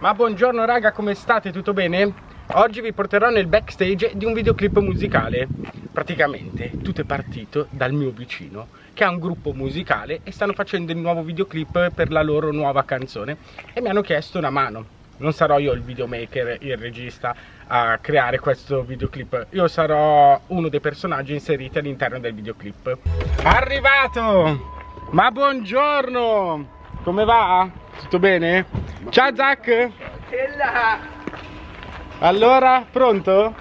Ma buongiorno raga, come state? Tutto bene? Oggi vi porterò nel backstage di un videoclip musicale Praticamente tutto è partito dal mio vicino Che ha un gruppo musicale e stanno facendo il nuovo videoclip per la loro nuova canzone E mi hanno chiesto una mano Non sarò io il videomaker, il regista a creare questo videoclip Io sarò uno dei personaggi inseriti all'interno del videoclip Arrivato! Ma buongiorno! Come va? Tutto bene? Ciao Zach! Allora, pronto?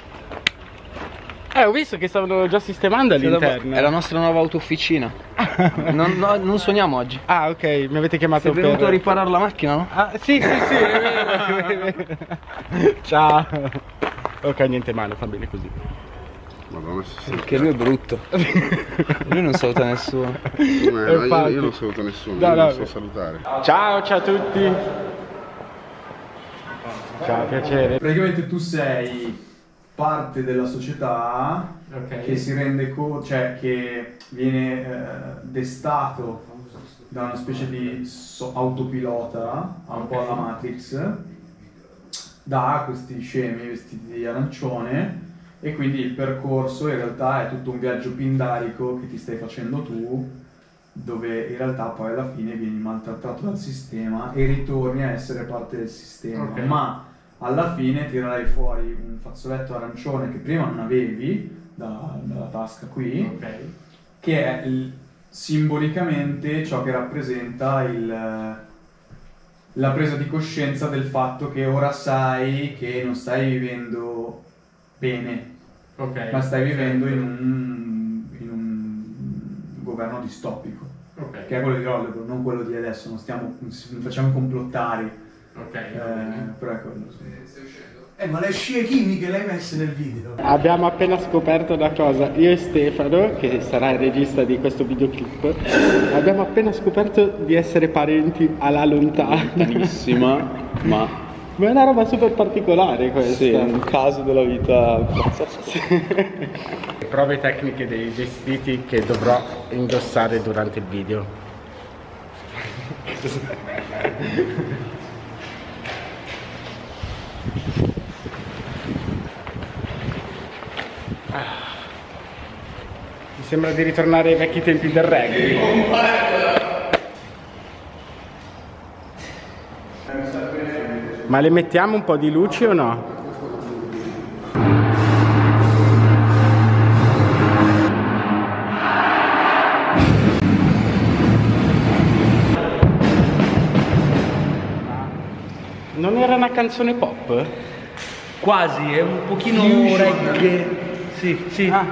Eh, ho visto che stavano già sistemando all'interno. È la nostra nuova autofficina. non, no, non suoniamo oggi. Ah, ok, mi avete chiamato Sei venuto per... a riparare la macchina, no? Ah, sì, sì, sì, è vero, è vero. Ciao. Ok, niente male, fa bene così. Madonna, si sente. Perché lui è brutto. lui non saluta nessuno. No, io, io non saluto nessuno, No, io no. non so salutare. Ciao, ciao a tutti. Ciao, piacere. Praticamente tu sei parte della società Ok. che si rende conto, cioè che viene eh, destato da una specie di so- autopilota, un po' alla Matrix, da questi scemi vestiti di arancione e quindi il percorso in realtà è tutto un viaggio pindarico che ti stai facendo tu dove in realtà poi alla fine vieni maltrattato dal sistema e ritorni a essere parte del sistema Ok. ma alla fine tirerai fuori un fazzoletto arancione che prima non avevi da- dalla tasca qui Ok. che è il- simbolicamente ciò che rappresenta il- la presa di coscienza del fatto che ora sai che non stai vivendo bene, Ok. ma stai vivendo in un, in un governo distopico, Ok. che è quello di Hollywood, non quello di adesso, non, stiamo, non facciamo complottari, Ok. eh, però è quello. sì. Eh, ma le scie chimiche le hai messe nel video? Abbiamo appena scoperto una cosa, io e Stefano, che sarà il regista di questo videoclip, abbiamo appena scoperto di essere parenti alla lontana. Benissima, ma Ma è una roba super particolare questa. sì, è un caso della vita pazzesco. Prove tecniche dei vestiti che dovrò indossare durante il video. Mi sembra di ritornare ai vecchi tempi del rugby. Ma le mettiamo un po' di luci o no? Non era una canzone pop? Quasi, è un pochino reggae. Sì, sì. Ah.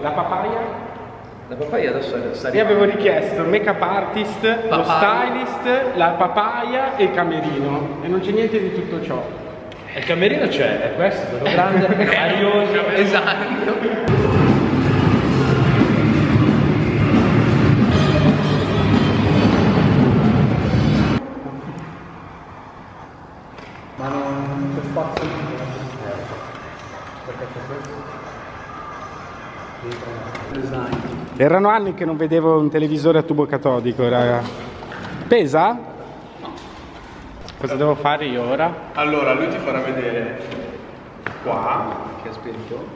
La papaya? La papaya adesso sta Io avevo richiesto make-up artist, lo Papaya. stylist, la papaya e il camerino e non c'è niente di tutto ciò. Il camerino c'è, è questo, quello grande, arioso. Esatto. Erano anni che non vedevo un televisore a tubo catodico, raga. Pesa? Cosa devo fare io ora? Allora, lui ti farà vedere qua, che è spento,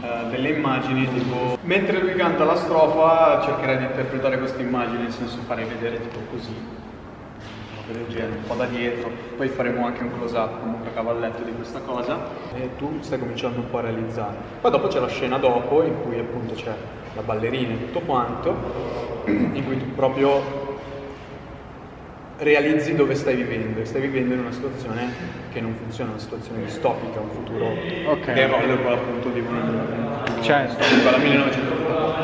eh, delle immagini tipo... Mentre lui canta la strofa cercherai di interpretare queste immagini, nel senso farei vedere tipo così, una roba del genere, un po' da dietro, poi faremo anche un close-up comunque a cavalletto di questa cosa e tu stai cominciando un po' a realizzare. Poi dopo c'è la scena dopo in cui appunto c'è la ballerina e tutto quanto, in cui tu proprio realizzi dove stai vivendo e stai vivendo in una situazione che non funziona, una situazione distopica, un futuro Ok. che Hollywood appunto di un futuro Certo. alla 1984.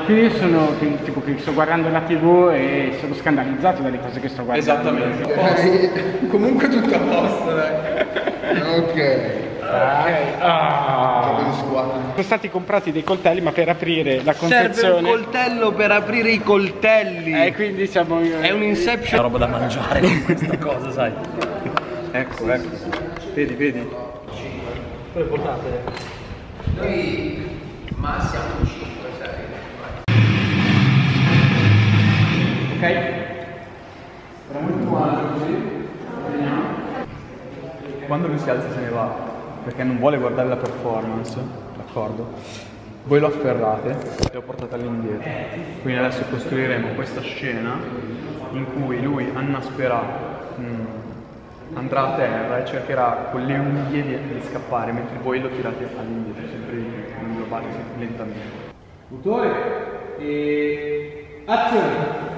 Quindi io sono che- tipo che sto guardando la tv e sono scandalizzato dalle cose che sto guardando. Esattamente. Comunque tutto a posto, dai. Ok. Ah. Di squadra. Sono stati comprati dei coltelli ma per aprire la Serve un confezione. coltello per aprire i coltelli. E quindi siamo. È un inception. roba da mangiare con questa cosa, sai. Ecco, ecco. Vedi, vedi. Poi portate. Noi ma siamo 5, Quando lui si alza se ne va, perché non vuole guardare la performance, d'accordo? Voi lo afferrate e lo portate all'indietro. Quindi adesso costruiremo questa scena in cui lui annasperà, mm, andrà a terra e cercherà con le unghie di, di scappare, mentre voi lo tirate all'indietro, sempre di più, inglobate lentamente. Autore e azione.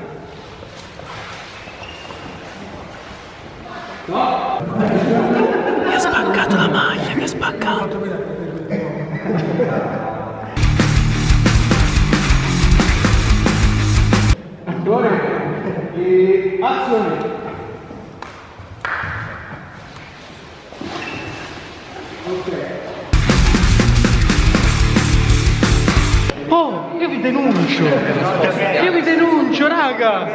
Attore e azione. Oh, io vi denuncio! Io vi denuncio, raga!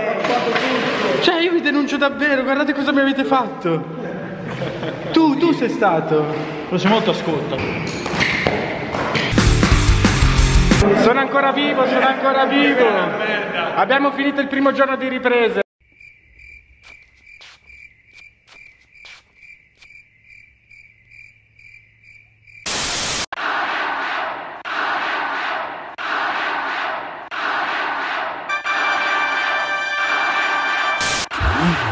Cioè, io vi denuncio davvero, guardate cosa mi avete fatto! Tu, tu sei stato. Lo sei molto ascolto. Sono ancora vivo, sono eh, ancora eh, vivo. Eh, Abbiamo finito il primo giorno di riprese. Mm-hmm.